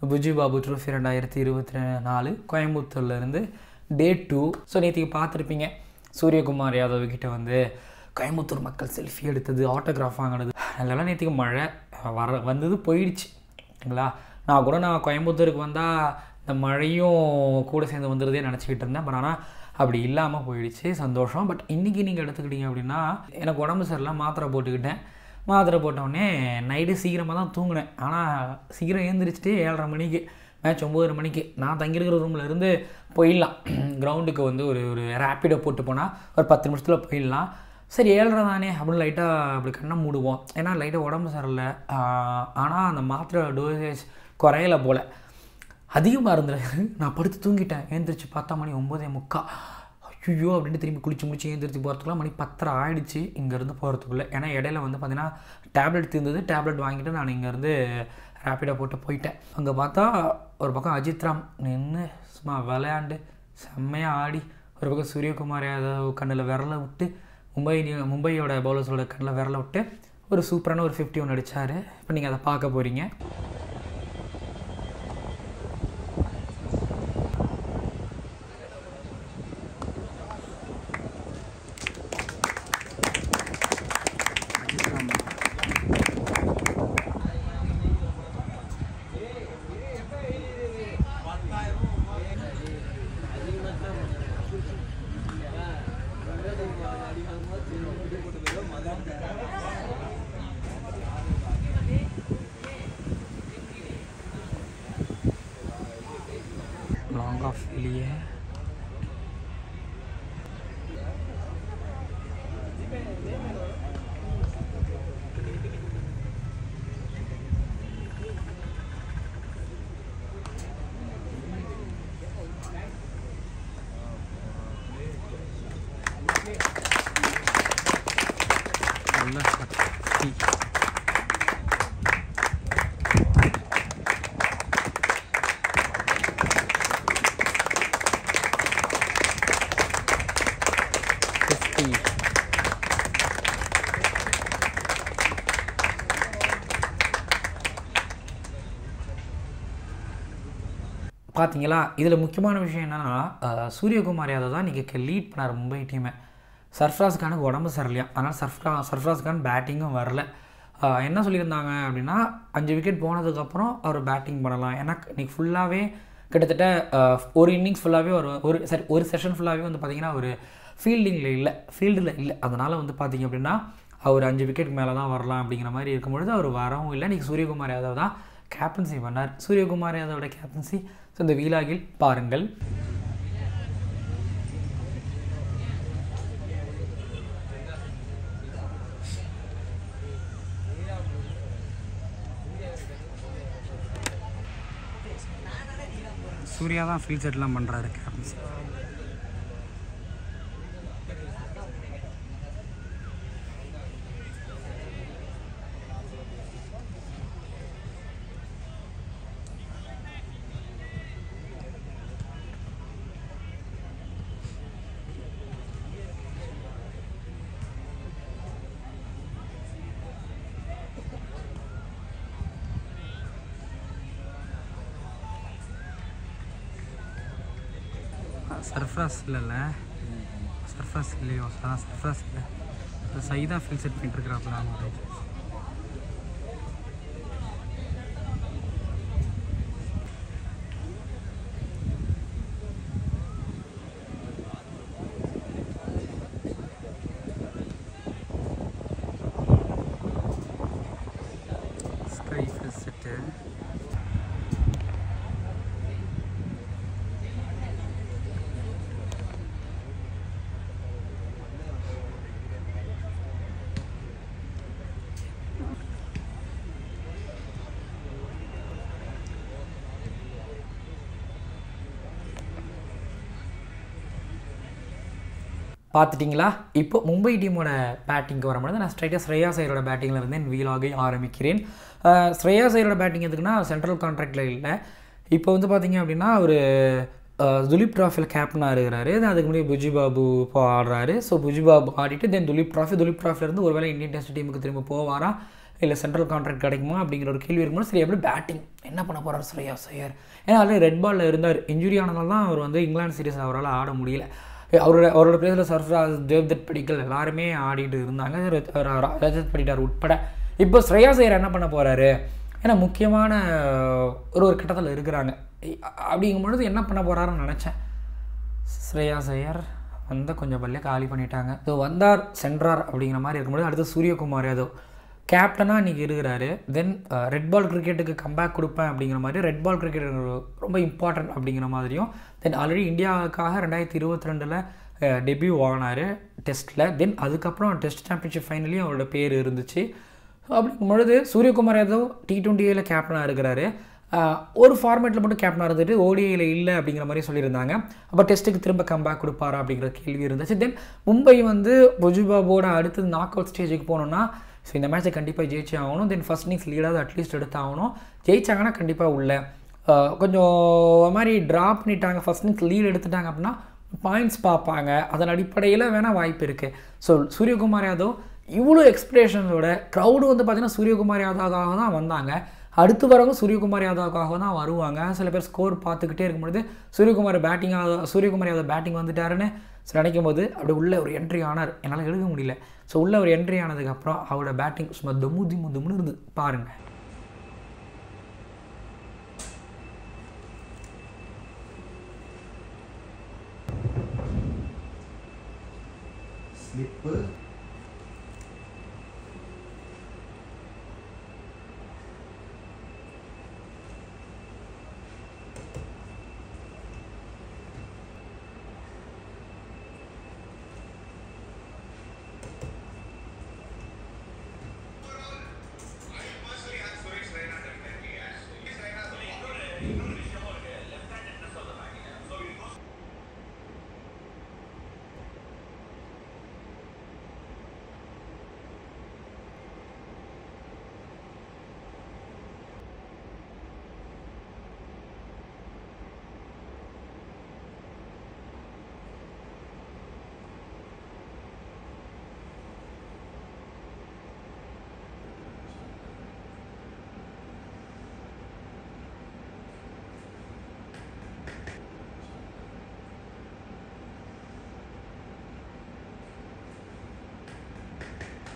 Buji Babu trophy ரெண்டாயிரத்தி இருபத்தி நாலு கோயம்புத்தூர்லேருந்து டே டூ ஸோ நேற்றுக்கு பார்த்துருப்பீங்க. சூரியகுமார் யாதவ் கிட்ட வந்து கோயம்புத்தூர் மக்கள் செல்ஃபி எடுத்தது ஆட்டோகிராஃப் வாங்கினது. அதெல்லாம் நேற்றுக்கு மழை வர வந்தது போயிடுச்சு. ஓகேங்களா நான் கூட நான் கோயம்புத்தூருக்கு வந்தால் இந்த மழையும் கூட சேர்ந்து வந்துடுதே நினச்சிக்கிட்டு இருந்தேன். பட் ஆனால் அப்படி இல்லாமல் போயிடுச்சு. சந்தோஷம். பட் இன்றைக்கி நீங்கள் எடுத்துக்கிட்டீங்க அப்படின்னா எனக்கு உடம்பு சரியில்லை மாத்திரை போட்டுக்கிட்டேன். மாத்திரை போட்டவுடனே நைட்டு சீக்கிரமாக தான் தூங்கினேன். ஆனால் சீக்கிரம் எழுந்திரிச்சிட்டு ஏழரை மணிக்கு மேட்ச் ஒம்பதரை மணிக்கு நான் தங்கியிருக்கிற ரூமில் இருந்து போயிடலாம். கிரவுண்டுக்கு வந்து ஒரு ஒரு ரேப்பிடோ போட்டு போனால் ஒரு பத்து நிமிஷத்தில் போயிடலாம். சரி ஏழரை தானே அப்படின்னு லைட்டாக அப்படி கண்ணை மூடுவோம். ஏன்னா லைட்டாக உடம்பு சரியில்லை. ஆனால் அந்த மாத்திரை டோசேஜ் குறையல போல். அதிகமாக இருந்துருக்கு நான் படுத்து தூங்கிட்டேன். ஏந்திரிச்சு பார்த்தா மணி ஒம்போதே முக்கா. ஐயோ அப்படின்னு திரும்பி குளிச்சு முடிச்சு ஏந்திரிச்சு போகிறதுக்குள்ள மணி பத்தரை ஆயிடுச்சு இங்கேருந்து போகிறதுக்குள்ளே ஏன்னா இடையில வந்து பார்த்தீங்கன்னா டேப்லெட் தீர்ந்தது டேப்லெட் வாங்கிட்டு நான் இங்கேருந்து ரேப்பிடாக போட்டு போயிட்டேன். அங்கே பார்த்தா ஒரு பக்கம் அஜித்ராம் நின்று சும்மா விளையாண்டு செம்மையாக ஆடி ஒரு பக்கம் சூரியகுமார் யாதவ் கண்ணில் விரலை விட்டு மும்பை மும்பையோட பவுலர்ஸோட கண்ணில் விரலை விட்டு ஒரு சூப்பரான ஒரு ஃபிஃப்டி ஒன்று அடித்தார் இப்போ நீங்கள் அதை பார்க்க போகிறீங்க लिए है பார்த்தீங்களா? இதில் முக்கியமான விஷயம் என்னென்னா சூரியகுமார் யாதவ் தான் இன்றைக்கி லீட் பண்ணார் மும்பை டீமை சர்ஃப்ராஸ் கானுக்கு உடம்பு சரியில்லையா? அதனால் சர்ஃப்ரா சர்ஃப்ராஸ் கான் பேட்டிங்கும் வரல. என்ன சொல்லியிருந்தாங்க அப்படின்னா அஞ்சு விக்கெட் போனதுக்கப்புறம் அவர் பேட்டிங் பண்ணலாம். ஏன்னா இன்றைக்கி ஃபுல்லாகவே கிட்டத்தட்ட ஒரு இன்னிங்ஸ் ஃபுல்லாகவே ஒரு ஒரு சரி ஒரு செஷன் ஃபுல்லாகவே வந்து பார்த்திங்கன்னா ஒரு ஃபீல்டிங்கில் இல்லை ஃபீல்டில் இல்லை. அதனால் வந்து பார்த்திங்க அப்படின்னா அவர் அஞ்சு விக்கெட் மேலே தான் வரலாம் அப்படிங்கிற மாதிரி இருக்கும்பொழுது அவர் வரவும் இல்லை. இன்றைக்கி சூரியகுமார் யாதவ் தான் கேப்டன்சி பண்ணார். சூரியகுமார் யாதவோட கேப்டன்சி ஸோ இந்த வீலாகில் பாருங்கள். சூர்யா தான் ஃபீல் செட்லாம் பண்ணுறாரு கேப்டன்சி சர்ஃப்ராஸ் இல்லைல்ல சர்ஃப்ராஸ் இல்லையோ அதான் சர்ஃப்ராஸ் இல்லை சைதா ஃபில் செட் பண்ணிட்டு அவங்க பார்த்துட்டிங்களா? இப்போ மும்பை டீமோட பேட்டிங்க்கு வரும்பொழுது நான் ஸ்ட்ரைட்டாக ஸ்ரேயா சைரோட பேட்டிங்கில் இருந்து என் வீலாகை ஆரம்பிக்கிறேன். ஸ்ரேயா சைரோட பேட்டிங் எதுக்குன்னா சென்ட்ரல் கான்ட்ராக்டில் இல்லை. இப்போ வந்து பார்த்தீங்க அப்படின்னா ஒரு துலீப் ட்ராஃபியில் கேப்டனாக இருக்கிறாரு. அதுக்கு முன்னாடி புஜி பாபு இப்போ ஆடுறாரு. ஸோ புஜி பாபு ஆடிட்டு தென் துலீப் ட்ராஃபி துலீப் ட்ராஃபிலேருந்து ஒருவேளை இந்தியன் டெஸ்ட் டீமுக்கு திரும்ப போவாரா? இல்லை சென்ட்ரல் கான்ட்ராக்ட் கிடைக்குமா? அப்படிங்கிற ஒரு கேள்வி இருக்கும்போது சரி எப்படி பேட்டிங் என்ன பண்ண போகிறார் ஸ்ரேயா சையர்? ஏன்னா அதில் ரெட் பாலில் இருந்தார். இன்ஜுரி ஆனதால் தான் அவர் வந்து இங்கிலாந்து சீரீஸ் அவரால் ஆட முடியல. அவரோட அவரோட பிளேஸில் சர்ஃப்ராஜ் தேவ்தத் படிக்கல் எல்லாருமே ஆடிட்டு இருந்தாங்க. ரஜத் படிட்டார் உட்பட. இப்போ ஸ்ரேயா ஐயர் என்ன பண்ண போகிறாரு ஏன்னா முக்கியமான ஒரு ஒரு கட்டத்தில் இருக்கிறாங்க. அப்படிங்கும் பொழுது என்ன பண்ண போகிறாருன்னு நினச்சேன். ஸ்ரேயா ஐயர் வந்து கொஞ்சம் பல்லே காலி பண்ணிட்டாங்க. ஸோ வந்தார் சென்றார் அப்படிங்கிற மாதிரி இருக்கும்போது அடுத்து சூரியகுமார் யாதவ். கேப்டனாக இன்றைக்கி இருக்கிறாரு. தென் ரெட் பால் கிரிக்கெட்டுக்கு கம்பேக் கொடுப்பேன் அப்படிங்கிற மாதிரி ரெட் பால் கிரிக்கெட் ரொம்ப இம்பார்ட்டன்ட் அப்படிங்கிற மாதிரியும் தென் ஆல்ரெடி இந்தியாவுக்காக ரெண்டாயிரத்தி இருபத்தி ரெண்டில் டெபியூ ஆனார் டெஸ்ட்டில் தென் அதுக்கப்புறம் டெஸ்ட் சாம்பியன்ஷிப் ஃபைனலையும் அவரோட பேர் இருந்துச்சு. அப்படிங்கும் பொழுது சூரியகுமார் யாதவ் டி டுவெண்ட்டியில் கேப்டனாக இருக்கிறாரு. ஒரு ஃபார்மேட்டில் மட்டும் கேப்டனாக இருந்துட்டு ஓடிஐயில் இல்லை அப்படிங்கிற மாதிரி சொல்லியிருந்தாங்க. அப்போ டெஸ்ட்டுக்கு திரும்ப கம்பேக் கொடுப்பாரா அப்படிங்கிற கேள்வி இருந்துச்சு. தென் மும்பை வந்து பொஜுபாபோட அடுத்து நாக் அவுட் ஸ்டேஜுக்கு போனோன்னா ஸோ இந்த மேட்ச்சை கண்டிப்பாக ஜெயிச்சே ஆகணும். தென் ஃபஸ்ட் இன்னிங்ஸ் லீடாவது அட்லீஸ்ட் எடுத்தாகணும். ஜெயிச்சாங்கன்னா கண்டிப்பாக உள்ள. கொஞ்சம் மாதிரி ட்ரா பண்ணிட்டாங்க. ஃபஸ்ட் இன்னிங்ஸ் லீட் எடுத்துட்டாங்க அப்படின்னா பாயிண்ட்ஸ் பார்ப்பாங்க. அதன் அடிப்படையில் வேணால் வாய்ப்பு இருக்குது ஸோ சூரியகுமார் யாதவ் இவ்வளோ எக்ஸ்பிரேஷன்ஸோட க்ரௌடு வந்து பார்த்திங்கன்னா சூரியகுமார் யாதவாக தான் வந்தாங்க. அடுத்து வரவங்க சூரியகுமார் யாதவுக்காக தான் வருவாங்க. சில பேர் ஸ்கோர் பார்த்துக்கிட்டே இருக்கும்பொழுது சூரியகுமார் பேட்டிங் சூரியகுமார் யாதவ் பேட்டிங் வந்துட்டாருன்னு ஸோ நினைக்கும் போது அப்படி உள்ள ஒரு என்ட்ரி ஆனார். என்னால் எழுத முடியல. ஸோ உள்ள ஒரு என்ட்ரி ஆனதுக்கப்புறம் அவரோட பேட்டிங் சும்மா தொம்மு திம்மு தும்முன்னு இருந்து பாருங்கள் slip Amen.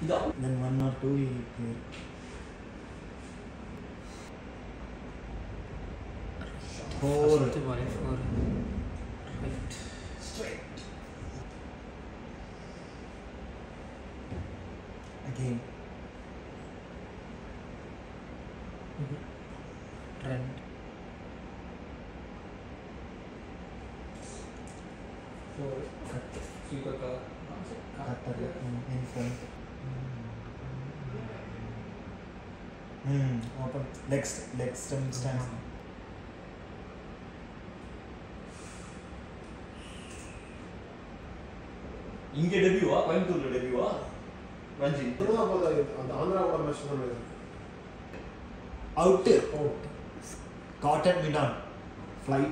Then one or two he played. Four. Four. Right. Open. Legs. Legs stem stands. இங்க டெபியூவா கோயம்புத்தூர்ல டெபியூவா ரஞ்சி அந்த ஆந்திராவோட மேட்ச் தான் Out. Oh Caught at mid on. Flight.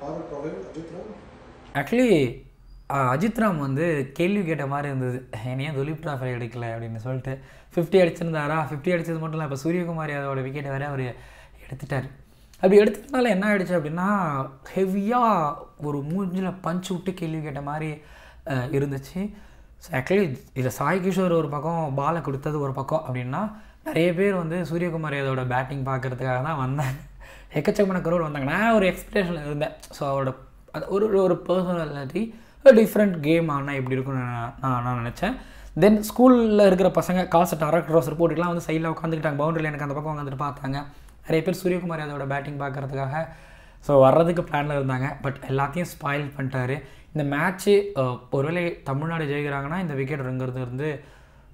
Forward problem Ajith Ram actually Ajith Ram வந்து கேள்வி கேட்ட மாதிரி இருந்தது. ஏன் துலீப் ட்ராஃபி எடுக்கல? அப்படின்னு சொல்லிட்டு ஃபிஃப்டி அடிச்சிருந்தாரா? ஃபிஃப்டி அடிச்சது மட்டும் இல்லை இப்போ சூரியகுமார் யாதவோட விக்கெட் வேற அவர் எடுத்துட்டார். அப்படி எடுத்ததுனால என்ன ஆகிடுச்சு அப்படின்னா ஹெவியாக ஒரு மூஞ்சில் பஞ்ச் விட்டு கேள்வி கேட்ட மாதிரி இருந்துச்சு. ஸோ ஆக்சுவலி இதில் சாய் கிஷோர் ஒரு பக்கம் பாலை கொடுத்தது ஒரு பக்கம் அப்படின்னா நிறைய பேர் வந்து சூரியகுமார் யாதவோட பேட்டிங் பார்க்குறதுக்காக தான் வந்தாங்க. எக்கச்சக்கமான கரோடு வந்தாங்க. நான் ஒரு எக்ஸ்பிரேஷனில் இருந்தேன். ஸோ அவரோட அது ஒரு ஒரு பர்சனாலிட்டி டிஃப்ரெண்ட் கேம் ஆனால் எப்படி இருக்கும்னு நான் நான் நான் நினச்சேன். தென் ஸ்கூலில் இருக்கிற பசங்க காசு அரக் ரோஸ் போட்டுக்கலாம் வந்து சைடில் உட்காந்துக்கிட்டாங்க பவுண்டரியில் எனக்கு அந்த பக்கம் உட்காந்துட்டு பார்த்தாங்க. நிறைய பேர் சூரியகுமார் யாதவோட பேட்டிங் பார்க்கறதுக்காக ஸோ வர்றதுக்கு பிளானில் இருந்தாங்க. பட் எல்லாத்தையும் ஸ்பாயில் பண்ணிட்டாரு. இந்த மேட்ச்சு ஒருவேளை தமிழ்நாடு ஜெயிக்கிறாங்கன்னா இந்த விக்கெட் இறங்குறது வந்து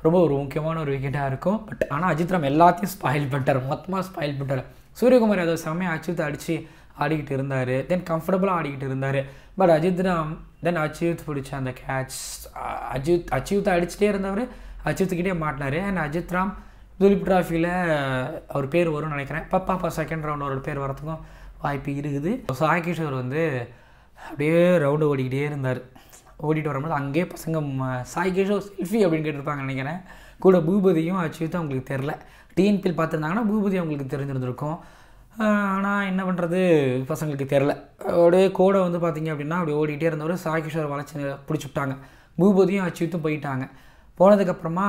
ரொம்ப ஒரு முக்கியமான ஒரு விக்கெட்டாக இருக்கும். பட் ஆனால் அஜித் ராம் எல்லாத்தையும் ஸ்பாயில் பண்ணிட்டார். மொத்தமாக ஸ்பாயில் பண்ணிட்டார். சூரியகுமார் யாதவ் செம்மையாக அச்சுத் அடித்து ஆடிக்கிட்டு இருந்தார். தென் கம்ஃபர்டபுளாக ஆடிக்கிட்டு இருந்தார். பட் அஜித் ராம் தென் அஜித் பிடிச்ச அந்த கேட்ச் அஜித் அச்சுத் அடிச்சுட்டே இருந்தவர் அஜித்துக்கிட்டே மாட்டினார். அண்ட் அஜித் ராம் துலிப் ட்ராஃபியில் அவர் பேர் வரும்னு நினைக்கிறேன். பப்பாப்பா செகண்ட் ரவுண்ட் அவரோட பேர் வரத்துக்கும் வாய்ப்பு இருக்குது. சாய் கிஷோர் வந்து அப்படியே ரவுண்டு ஓடிக்கிட்டே இருந்தார். ஓடிட்டு வரும்போது அங்கேயே பசங்க ம- சாய் கிஷோர் செல்ஃபி அப்படின்னு கேட்டிருப்பாங்க நினைக்கிறேன். கூட பூபதியும் அச்சுவித்தும் அவங்களுக்கு தெரில டிஎன்பியில் பார்த்துருந்தாங்கன்னா பூபதி அவங்களுக்கு தெரிஞ்சிருந்திருக்கும். ஆனால் என்ன பண்ணுறது பசங்களுக்கு தெரில அப்படியே கோடை வந்து பார்த்திங்க அப்படின்னா அப்படி ஓடிட்டே இருந்தவர் சாகிஷோர் வளர்ச்சி பிடிச்சி விட்டாங்க பூபதியும் அச்சுத்தும் போயிட்டாங்க. போனதுக்கப்புறமா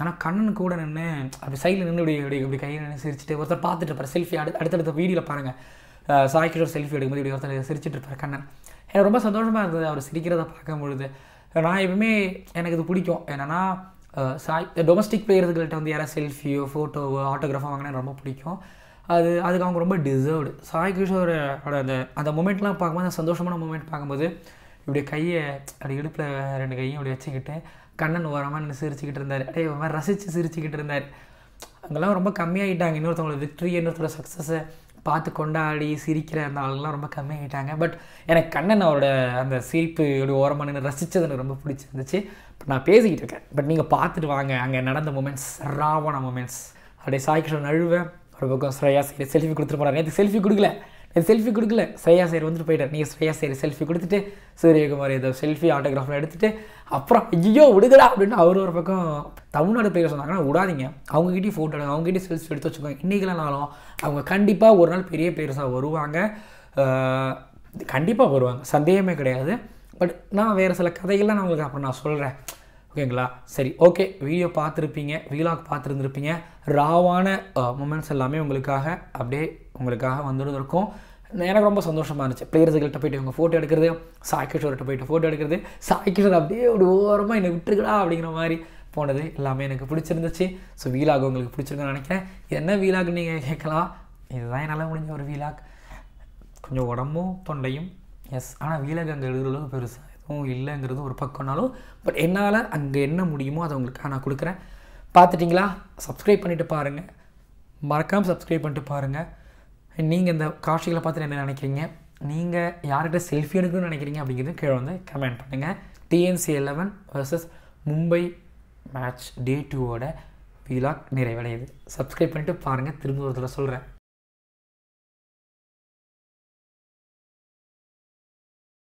ஆனால் கண்ணன் கூட நின்று அப்படி சைடில் நின்று இப்படி இப்படி இப்படி கையில் நின்று சிரிச்சுட்டு ஒருத்தர் பார்த்துட்டு இருப்பார். செல்ஃபி அடுத்து அடுத்தடுத்த வீடியோவில் பாருங்கள் அஹ் செல்ஃபி எடுக்கும்போது இப்படி ஒருத்தர் சிரிச்சுட்டு இருப்பார் கண்ணன். எனக்கு ரொம்ப சந்தோஷமாக இருந்தது அவர் சிரிக்கிறத பார்க்கும் பொழுது. நான் எப்பவுமே எனக்கு இது பிடிக்கும். என்னென்னா சாய் டொமஸ்டிக் பிளேயர்கள்ட்ட வந்து யாராவது செல்ஃபியோ ஃபோட்டோவோ ஆட்டோகிராஃபோ வாங்கினா ரொம்ப பிடிக்கும். அது அதுக்கு அவங்க ரொம்ப டிசர்வ்டு சாய் கிஷோரோட அந்த அந்த மூமெண்ட்லாம் பார்க்கும்போது அந்த சந்தோஷமான மூமெண்ட் பார்க்கும்போது இப்படி கையை அப்படி இடுப்பில் ரெண்டு கையும் இப்படி வச்சுக்கிட்டு கண்ணன் ஓரமாக நின்று சிரிச்சுக்கிட்டு இருந்தார். அப்படியே ஒரு மாதிரி ரசித்து சிரிச்சுக்கிட்டு இருந்தார். அங்கெல்லாம் ரொம்ப கம்மியாகிட்டாங்க இன்னொருத்தவங்களோட விக்ட்ரி இன்னொருத்தரோட சக்ஸஸை பார்த்து கொண்டாடி சிரிக்கிற அந்த ஆளுங்கெல்லாம் ரொம்ப கம்மியாகிட்டாங்க பட் எனக்கு கண்ணன் அவரோட அந்த சிரிப்பு இப்படி ஓரமாக நின்று ரசித்தது எனக்கு ரொம்ப பிடிச்சிருந்துச்சு. இப்போ நான் பேசிக்கிட்டு இருக்கேன். பட் நீங்கள் பார்த்துட்டு வாங்க. அங்கே நடந்த மூமெண்ட்ஸ் ராவான மூமெண்ட்ஸ் அப்படியே சாய்கிஷோர் நழுவேன் ஒரு பக்கம் ஸ்ரேயா சரி செல்ஃபி கொடுத்துட்டு போகிறார் நேற்று செல்ஃபி கொடுக்கல. நேற்று செல்ஃபி கொடுக்கல. ஸ்ரேயா சேர் வந்துட்டு போயிட்டார். நீங்கள் ஸ்ரேயா சேரி செல்ஃபி கொடுத்துட்டு சூரியகுமார் ஏதோ செல்ஃபி ஆட்டோகிராஃபில் எடுத்துட்டு அப்புறம் ஐயோ விடுதடா அப்படின்னு அவர் ஒரு பக்கம் தமிழ்நாடு பேர் சொன்னாங்கன்னா விடாதீங்க. அவங்ககிட்டயும் ஃபோட்டோ எடுங்க. அவங்ககிட்டயும் செல்ஃபி எடுத்து வச்சுக்கோங்க. இன்றைக்கெல்லாம் அவங்க கண்டிப்பாக ஒரு நாள் பெரிய பிளேயர்ஸாக வருவாங்க. கண்டிப்பாக வருவாங்க. சந்தேகமே கிடையாது. பட் நான் வேறு சில கதைகள்லாம் நான் உங்களுக்கு அப்புறம் நான் சொல்கிறேன் ஓகேங்களா? சரி ஓகே. வீடியோ பார்த்துருப்பீங்க வீலாக் பார்த்துருந்துருப்பீங்க. ராவான மூமெண்ட்ஸ் எல்லாமே உங்களுக்காக அப்படியே உங்களுக்காக வந்துருந்துருக்கும். எனக்கு ரொம்ப சந்தோஷமாக இருந்துச்சு. பிளேயர்ஸுகள்கிட்ட போயிட்டு இவங்க ஃபோட்டோ எடுக்கிறது சாய் கிஷோர்கிட்ட போயிட்டு ஃபோட்டோ எடுக்கிறது. சாய் கிஷோர் அப்படியே ஒரு ஓரமாக என்னை விட்டுருக்கடா அப்படிங்கிற மாதிரி போனது எல்லாமே எனக்கு பிடிச்சிருந்துச்சு. ஸோ வீலாக் உங்களுக்கு பிடிச்சிருக்குன்னு நினைக்கிறேன். என்ன வீலாக் நீங்கள் கேட்கலாம். இதுதான் என்னால் முடிஞ்ச ஒரு வீலாக் கொஞ்சம் உடம்பும் தொண்டையும் எஸ் ஆனால் வீலாக் அங்கே எழுதுற அளவுக்கு பெருசாக இருக்கும் இல்லைங்கிறது ஒரு பக்கம்னாலும் பட் என்னால் அங்கே என்ன முடியுமோ அதை உங்களுக்கு நான் கொடுக்குறேன். பார்த்துட்டிங்களா? சப்ஸ்கிரைப் பண்ணிவிட்டு பாருங்கள் மறக்காமல் சப்ஸ்கிரைப் பண்ணிட்டு பாருங்கள் நீங்கள் இந்த காட்சிகளை பார்த்துட்டு என்ன நினைக்கிறீங்க? நீங்கள் யார்கிட்ட செல்ஃபி எடுக்கணும்னு நினைக்கிறீங்க அப்படிங்கிறது கீழே வந்து கமெண்ட் பண்ணுங்கள் TNC eleven versus Mumbai match day டூவோட விலாக் நிறைவடையுது. சப்ஸ்கிரைப் பண்ணிட்டு பாருங்கள் திரும்ப ஒரு தடவை சொல்கிறேன்